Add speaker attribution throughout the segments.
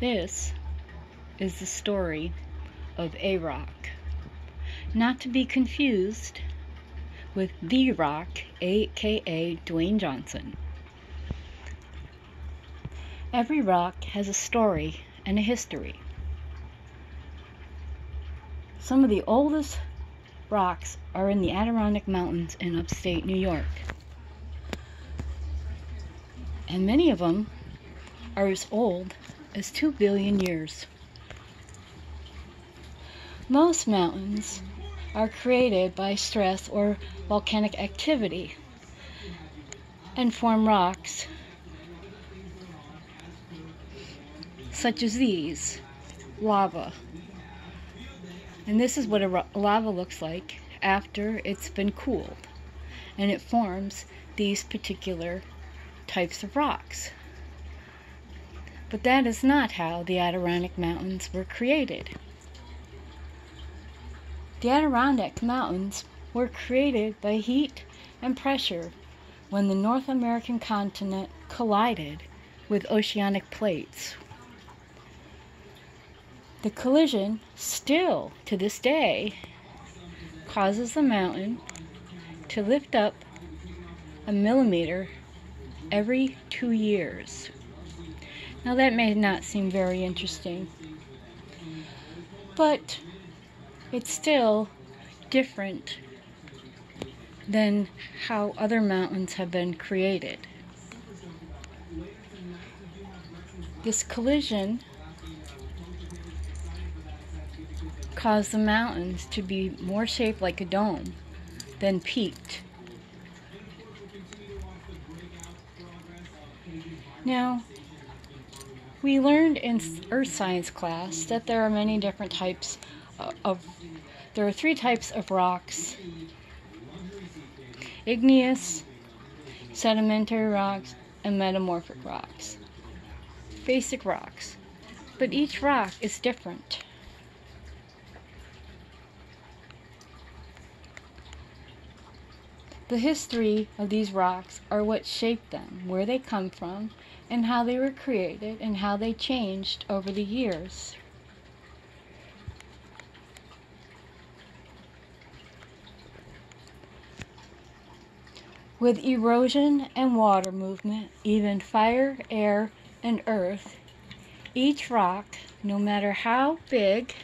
Speaker 1: This is the story of A Rock. Not to be confused with The Rock, aka Dwayne Johnson. Every rock has a story and a history. Some of the oldest rocks are in the Adirondack Mountains in upstate New York. And many of them are as old as 2 billion years. Most mountains are created by stress or volcanic activity and form rocks such as these lava. And this is what a lava looks like after it's been cooled. And it forms these particular types of rocks. But that is not how the Adirondack Mountains were created. The Adirondack Mountains were created by heat and pressure when the North American continent collided with oceanic plates. The collision, still to this day, causes the mountain to lift up a millimeter every two years. Now that may not seem very interesting, but it's still different than how other mountains have been created. This collision caused the mountains to be more shaped like a dome than peaked. Now, we learned in earth science class that there are many different types of, there are three types of rocks. Igneous, sedimentary rocks, and metamorphic rocks. Basic rocks. But each rock is different. The history of these rocks are what shaped them, where they come from, and how they were created and how they changed over the years. With erosion and water movement, even fire, air, and earth, each rock, no matter how big,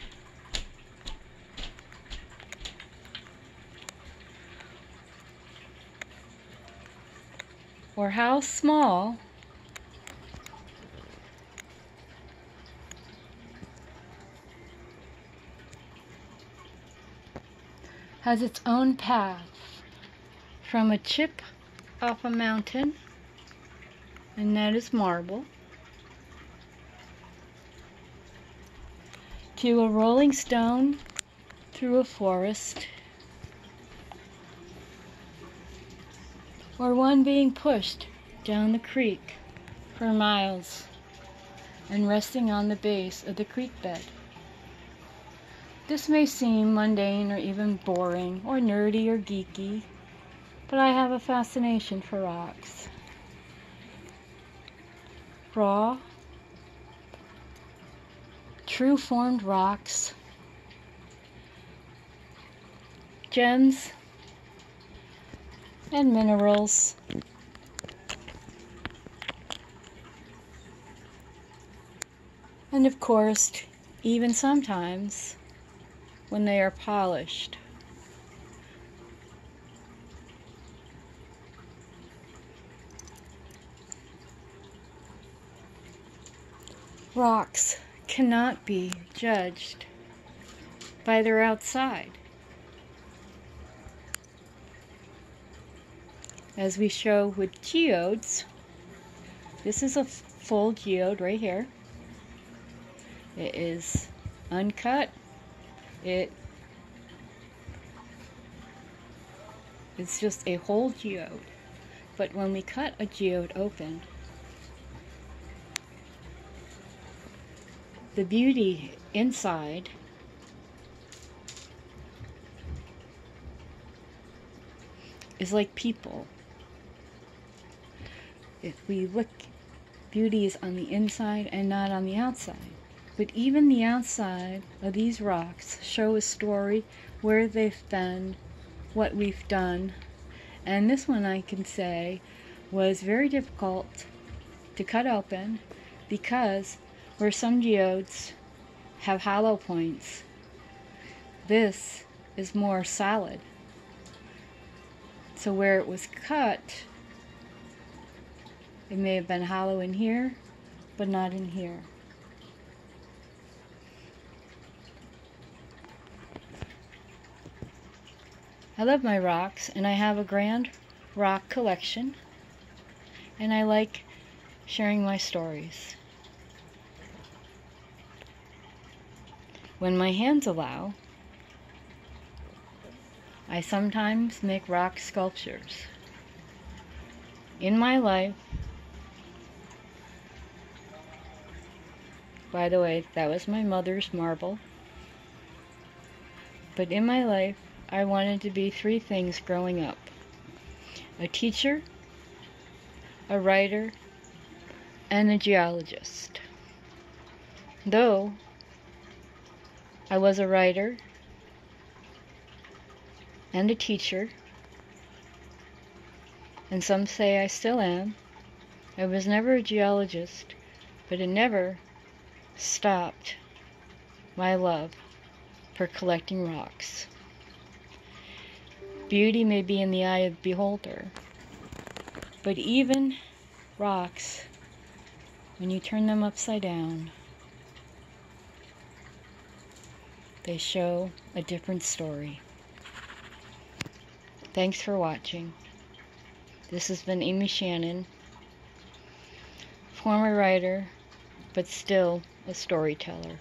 Speaker 1: or how small has its own path from a chip off a mountain and that is marble to a rolling stone through a forest or one being pushed down the creek for miles and resting on the base of the creek bed. This may seem mundane or even boring or nerdy or geeky, but I have a fascination for rocks. Raw, true formed rocks, gems, and minerals. And of course, even sometimes when they are polished. Rocks cannot be judged by their outside. as we show with geodes. This is a full geode right here. It is uncut. It It's just a whole geode. But when we cut a geode open, the beauty inside is like people. If we look, beauty is on the inside and not on the outside. But even the outside of these rocks show a story where they've been, what we've done. And this one I can say was very difficult to cut open because where some geodes have hollow points. This is more solid. So where it was cut, it may have been hollow in here, but not in here. I love my rocks, and I have a grand rock collection, and I like sharing my stories. When my hands allow, I sometimes make rock sculptures. In my life, by the way, that was my mother's marble. But in my life, I wanted to be three things growing up a teacher, a writer, and a geologist. Though I was a writer and a teacher, and some say I still am. I was never a geologist, but it never stopped my love for collecting rocks. Beauty may be in the eye of the beholder, but even rocks, when you turn them upside down, They show a different story. Thanks for watching. This has been Amy Shannon, former writer, but still a storyteller.